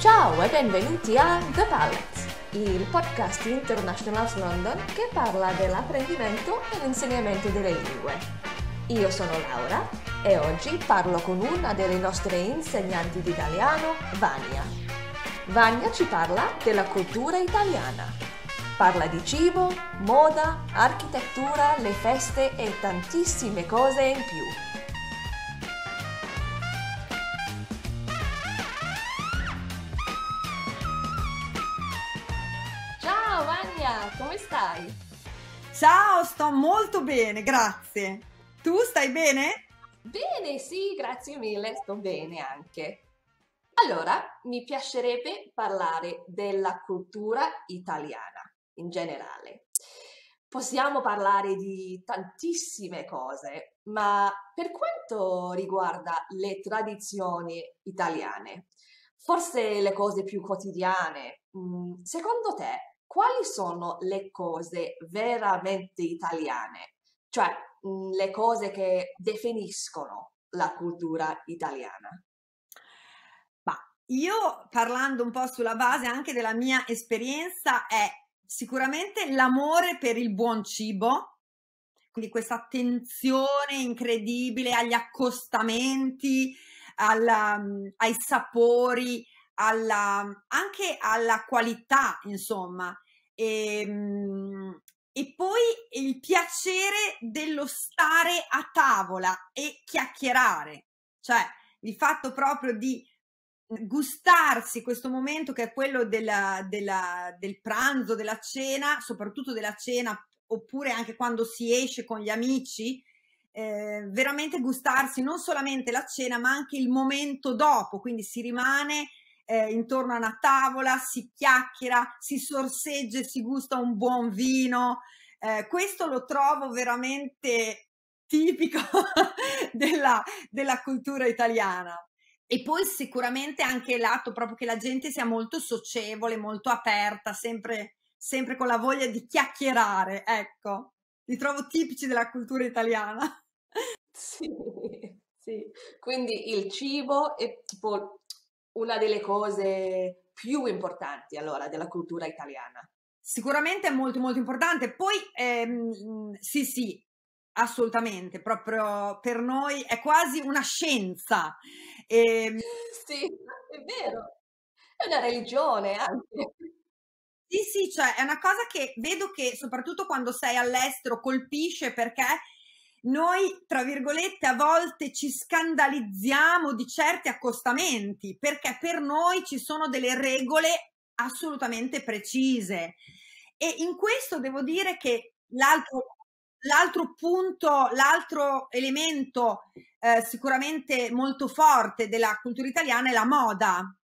Ciao e benvenuti a The Palette, il podcast International London che parla dell'apprendimento e l'insegnamento delle lingue. Io sono Laura e oggi parlo con una delle nostre insegnanti di italiano, Vania. Vania ci parla della cultura italiana. Parla di cibo, moda, architettura, le feste e tantissime cose in più. Stai? Ciao, sto molto bene, grazie. Tu stai bene? Bene, sì, grazie mille, sto bene anche. Allora, mi piacerebbe parlare della cultura italiana in generale. Possiamo parlare di tantissime cose, ma per quanto riguarda le tradizioni italiane, forse le cose più quotidiane, mm, secondo te quali sono le cose veramente italiane? Cioè, mm, le cose che definiscono la cultura italiana? Io parlando un po' sulla base anche della mia esperienza è sicuramente l'amore per il buon cibo, quindi questa attenzione incredibile agli accostamenti, alla, mm, ai sapori, alla, anche alla qualità, insomma. E, ehm, e poi il piacere dello stare a tavola e chiacchierare, cioè il fatto proprio di gustarsi questo momento che è quello della, della, del pranzo, della cena, soprattutto della cena, oppure anche quando si esce con gli amici, eh, veramente gustarsi non solamente la cena, ma anche il momento dopo, quindi si rimane eh, intorno a una tavola, si chiacchiera, si sorseggia e si gusta un buon vino. Eh, questo lo trovo veramente tipico della, della cultura italiana. E poi sicuramente anche l'atto proprio che la gente sia molto socievole, molto aperta, sempre, sempre con la voglia di chiacchierare, ecco. Li trovo tipici della cultura italiana. Sì, sì. Quindi il cibo è tipo una delle cose più importanti allora della cultura italiana. Sicuramente è molto molto importante. Poi ehm, sì, sì, assolutamente, proprio per noi è quasi una scienza. E... Ehm sì, è vero. È una religione anche. Sì, sì, cioè è una cosa che vedo che soprattutto quando sei all'estero colpisce perché noi, tra virgolette, a volte ci scandalizziamo di certi accostamenti perché per noi ci sono delle regole assolutamente precise. E in questo devo dire che l'altro L'altro punto, l'altro elemento eh, sicuramente molto forte della cultura italiana è la moda,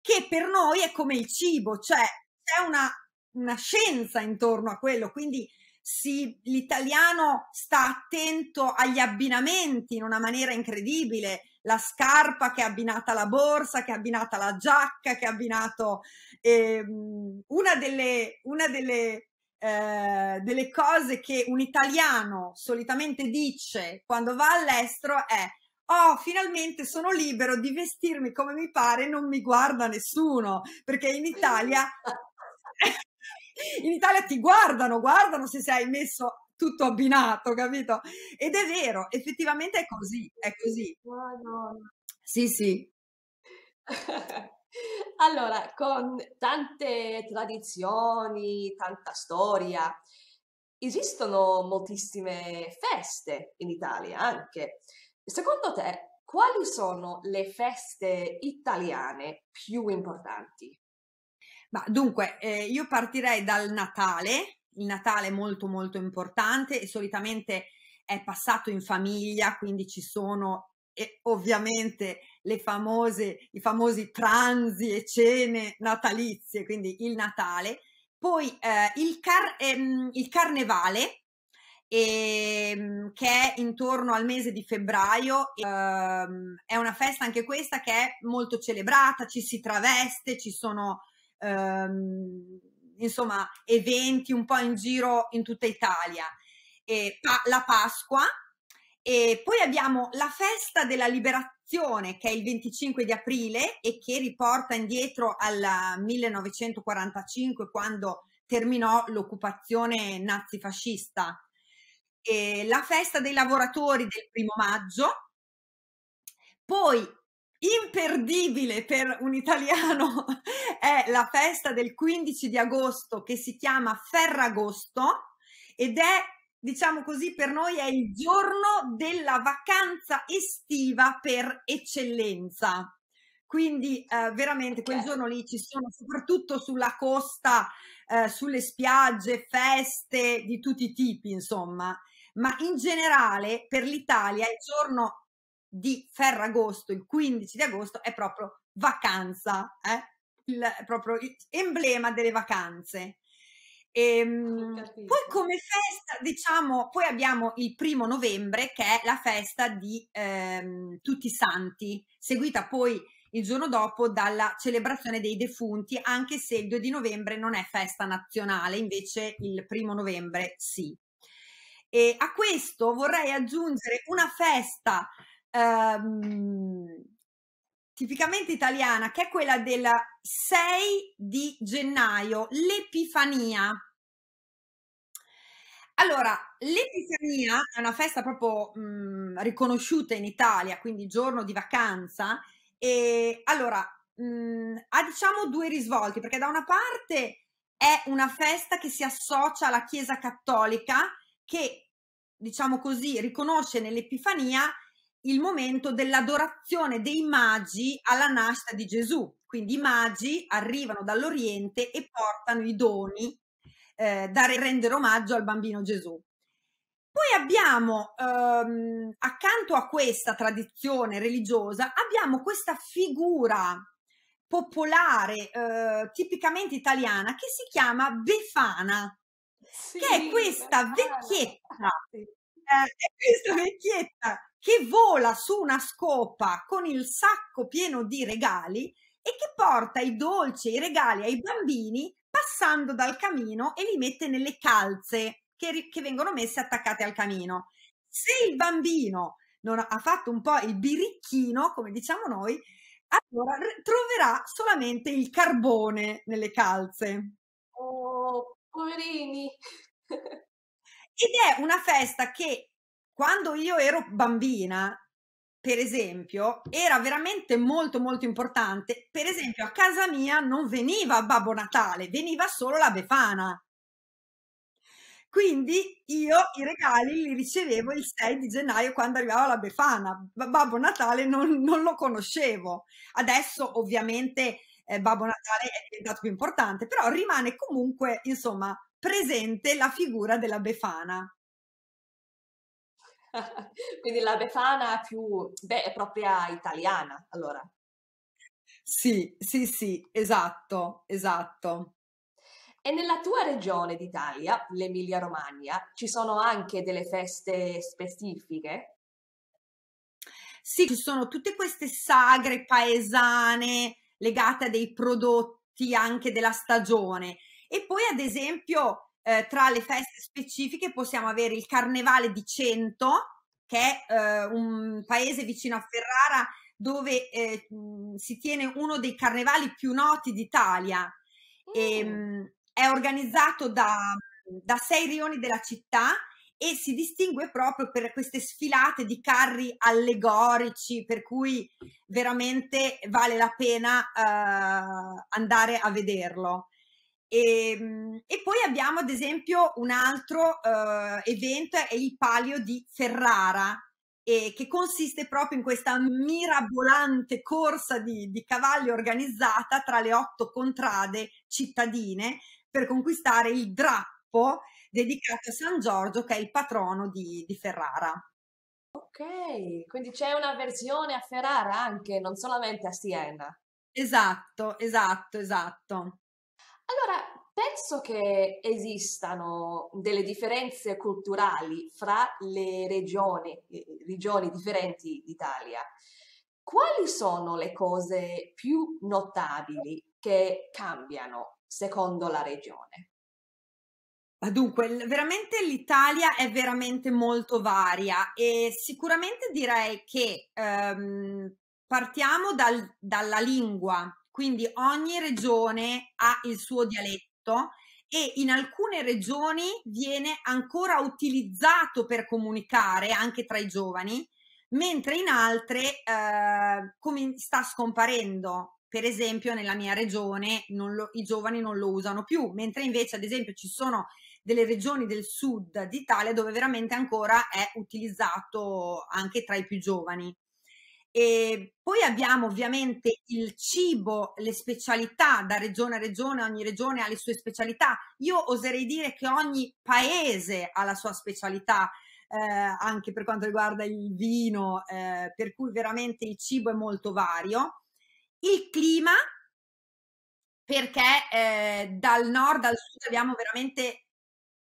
che per noi è come il cibo, cioè c'è una, una scienza intorno a quello, quindi si, l'italiano sta attento agli abbinamenti in una maniera incredibile, la scarpa che è abbinata alla borsa, che è abbinata alla giacca, che è abbinato ehm, una delle, una delle eh, delle cose che un italiano solitamente dice quando va all'estero è oh, finalmente sono libero di vestirmi come mi pare, non mi guarda nessuno, perché in Italia, in Italia ti guardano, guardano se sei messo tutto abbinato, capito? Ed è vero, effettivamente è così, è così. Sì, sì. Allora, con tante tradizioni, tanta storia, esistono moltissime feste in Italia anche. Secondo te, quali sono le feste italiane più importanti? Ma dunque, eh, io partirei dal Natale. Il Natale è molto molto importante e solitamente è passato in famiglia, quindi ci sono e ovviamente le famose, i famosi pranzi e cene natalizie, quindi il Natale, poi eh, il, car- ehm, il, Carnevale, ehm, che è intorno al mese di febbraio, ehm, è una festa anche questa che è molto celebrata, ci si traveste, ci sono ehm, insomma eventi un po' in giro in tutta Italia. E pa- la Pasqua, E poi abbiamo la festa della liberazione che è il 25 di aprile e che riporta indietro al 1945 quando terminò l'occupazione nazifascista. E la festa dei lavoratori del primo maggio, poi imperdibile per un italiano è la festa del 15 di agosto che si chiama Ferragosto ed è diciamo così, per noi è il giorno della vacanza estiva per eccellenza. Quindi eh, veramente quel giorno lì ci sono soprattutto sulla costa, eh, sulle spiagge, feste di tutti i tipi, insomma. Ma in generale per l'Italia il giorno di Ferragosto, il 15 di agosto, è proprio vacanza, eh? il, proprio emblema delle vacanze. E, ehm, poi come festa, diciamo, poi abbiamo il primo novembre che è la festa di ehm, tutti i santi, seguita poi il giorno dopo dalla celebrazione dei defunti, anche se il 2 di novembre non è festa nazionale, invece il primo novembre sì. E a questo vorrei aggiungere una festa ehm, tipicamente italiana, che è quella del 6 di gennaio, l'Epifania. Allora, l'Epifania è una festa proprio mh, mhmm, riconosciuta in Italia, quindi giorno di vacanza, e allora mh, mhmm, ha diciamo due risvolti, perché da una parte è una festa che si associa alla Chiesa Cattolica, che diciamo così riconosce nell'Epifania il momento dell'adorazione dei magi alla nascita di Gesù. Quindi i magi arrivano dall'Oriente e portano i doni eh, da rendere omaggio al bambino Gesù. Poi abbiamo, ehm, accanto a questa tradizione religiosa, abbiamo questa figura popolare, eh, tipicamente italiana, che si chiama Befana, sì, che è questa vecchietta, eh, è questa vecchietta che vola su una scopa con il sacco pieno di regali e che porta i dolci e i regali ai bambini passando dal camino e li mette nelle calze che, che vengono messe attaccate al camino. Se il bambino non ha fatto un po' il birichino, come diciamo noi, allora troverà solamente il carbone nelle calze. Oh, poverini! Ed è una festa che quando io ero bambina, per esempio, era veramente molto molto importante. Per esempio, a casa mia non veniva Babbo Natale, veniva solo la Befana. Quindi io i regali li ricevevo il 6 di gennaio quando arrivava la Befana. Babbo Natale non, non lo conoscevo. Adesso ovviamente eh, Babbo Natale è diventato più importante, però rimane comunque, insomma, presente la figura della Befana. Quindi la Befana più, beh, è propria italiana, allora. Sì, sì, sì, esatto, esatto. E nella tua regione d'Italia, l'Emilia-Romagna, ci sono anche delle feste specifiche? Sì, ci sono tutte queste sagre paesane legate a dei prodotti anche della stagione. E poi, ad esempio, eh, tra le feste specifiche possiamo avere il Carnevale di Cento, che è eh, un paese vicino a Ferrara dove eh, si tiene uno dei carnevali più noti d'Italia. E, mm. è organizzato da, da sei rioni della città e si distingue proprio per queste sfilate di carri allegorici, per cui veramente vale la pena uh, andare a vederlo. E, ehm, e, poi abbiamo ad esempio un altro uh, evento, è il Palio di Ferrara, eh, che consiste proprio in questa mirabolante corsa di, di cavalli organizzata tra le otto contrade cittadine per conquistare il drappo dedicato a San Giorgio, che è il patrono di, di Ferrara. Ok, quindi c'è una versione a Ferrara anche, non solamente a Siena. Esatto, esatto, esatto. Allora, penso che esistano delle differenze culturali fra le regioni, regioni differenti d'Italia. Quali sono le cose più notabili che cambiano secondo la regione? Dunque, veramente l'Italia è veramente molto varia e sicuramente direi che ehm, partiamo dal, dalla lingua, quindi ogni regione ha il suo dialetto e in alcune regioni viene ancora utilizzato per comunicare anche tra i giovani, mentre in altre eh, come sta scomparendo. Per esempio, nella mia regione lo, i giovani non lo usano più, mentre invece, ad esempio, ci sono delle regioni del sud d'Italia dove veramente ancora è utilizzato anche tra i più giovani. E poi abbiamo ovviamente il cibo, le specialità da regione a regione, ogni regione ha le sue specialità. Io oserei dire che ogni paese ha la sua specialità, eh, anche per quanto riguarda il vino, eh, per cui veramente il cibo è molto vario. Il clima, perché eh, dal nord al sud abbiamo veramente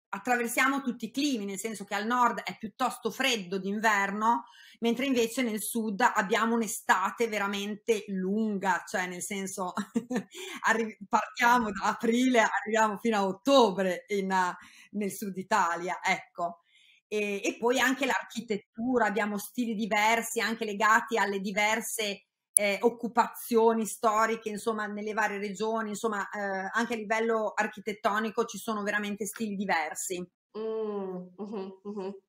attraversiamo tutti i climi, nel senso che al nord è piuttosto freddo d'inverno, mentre invece nel sud abbiamo un'estate veramente lunga, cioè nel senso partiamo da aprile, arriviamo fino a ottobre in, nel sud Italia, ecco. E, e poi anche l'architettura, abbiamo stili diversi, anche legati alle diverse eh, occupazioni storiche, insomma, nelle varie regioni, insomma, eh, anche a livello architettonico ci sono veramente stili diversi. Mm, uh-huh, uh-huh.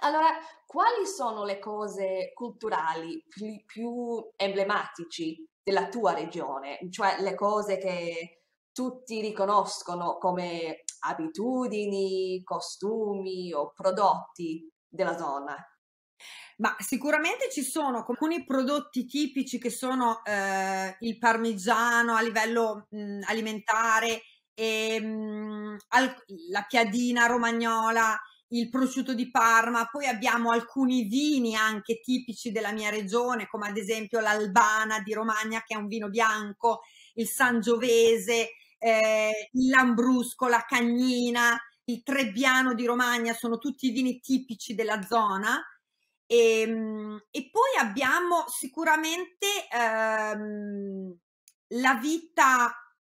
Allora, quali sono le cose culturali più, più emblematici della tua regione? Cioè le cose che tutti riconoscono come abitudini, costumi o prodotti della zona? Ma sicuramente ci sono alcuni prodotti tipici che sono eh, il parmigiano a livello mh, alimentare, e, mh, al, la piadina romagnola, il prosciutto di Parma, poi abbiamo alcuni vini anche tipici della mia regione, come ad esempio l'Albana di Romagna, che è un vino bianco, il Sangiovese, eh, il Lambrusco, la Cagnina, il Trebbiano di Romagna, sono tutti vini tipici della zona e, ehm, e poi abbiamo sicuramente ehm, la vita,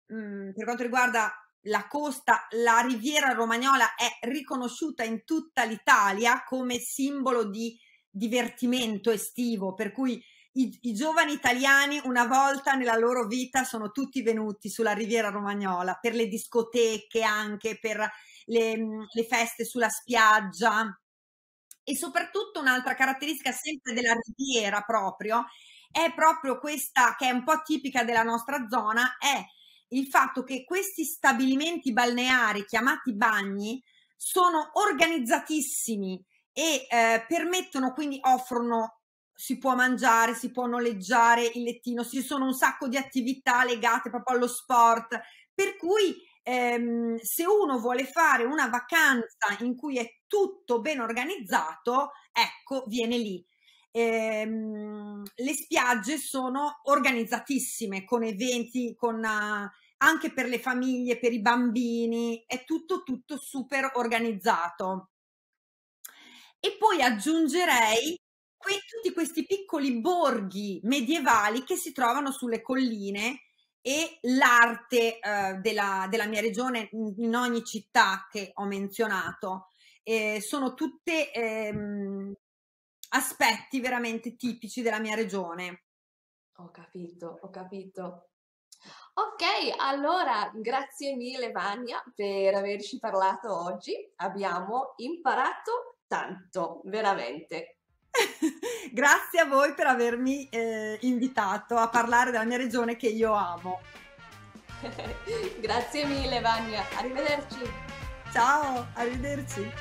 mh, mm, per quanto riguarda la costa, la riviera romagnola è riconosciuta in tutta l'Italia come simbolo di divertimento estivo, per cui i, i, giovani italiani una volta nella loro vita sono tutti venuti sulla riviera romagnola per le discoteche anche, per le, le feste sulla spiaggia e soprattutto un'altra caratteristica sempre della riviera proprio è proprio questa che è un po' tipica della nostra zona, è il fatto che questi stabilimenti balneari chiamati bagni sono organizzatissimi e eh, permettono quindi offrono si può mangiare, si può noleggiare il lettino, ci sono un sacco di attività legate proprio allo sport, per cui ehm, se uno vuole fare una vacanza in cui è tutto ben organizzato, ecco, viene lì. Ehm, le spiagge sono organizzatissime con eventi, con, uh, anche per le famiglie, per i bambini, è tutto, tutto super organizzato. E poi aggiungerei que- tutti questi piccoli borghi medievali che si trovano sulle colline e l'arte eh, della, della, mia regione in ogni città che ho menzionato. Eh, sono tutte ehm, aspetti veramente tipici della mia regione. Ho capito, ho capito. Ok, allora grazie mille Vania per averci parlato oggi. Abbiamo imparato tanto, veramente. Grazie a voi per avermi eh, invitato a parlare della mia regione che io amo. Grazie mille Vania, arrivederci. Ciao, arrivederci.